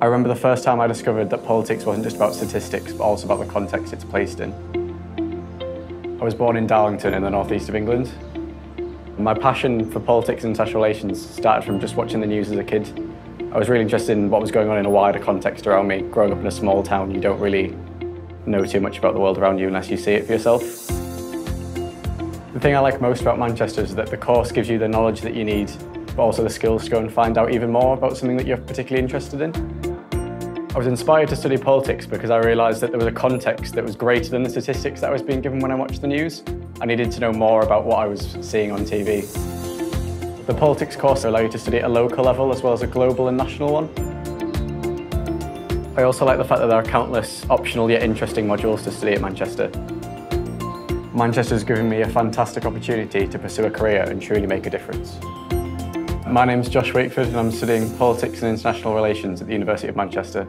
I remember the first time I discovered that politics wasn't just about statistics, but also about the context it's placed in. I was born in Darlington in the northeast of England. My passion for politics and international relations started from just watching the news as a kid. I was really interested in what was going on in a wider context around me. Growing up in a small town, you don't really know too much about the world around you unless you see it for yourself. The thing I like most about Manchester is that the course gives you the knowledge that you need, but also the skills to go and find out even more about something that you're particularly interested in. I was inspired to study politics because I realised that there was a context that was greater than the statistics that I was being given when I watched the news. I needed to know more about what I was seeing on TV. The politics course allows you to study at a local level as well as a global and national one. I also like the fact that there are countless optional yet interesting modules to study at Manchester. Manchester has given me a fantastic opportunity to pursue a career and truly make a difference. My name is Josh Wakeford and I'm studying Politics and International Relations at the University of Manchester.